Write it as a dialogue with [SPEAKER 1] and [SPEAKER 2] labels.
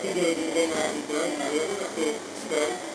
[SPEAKER 1] Así que de de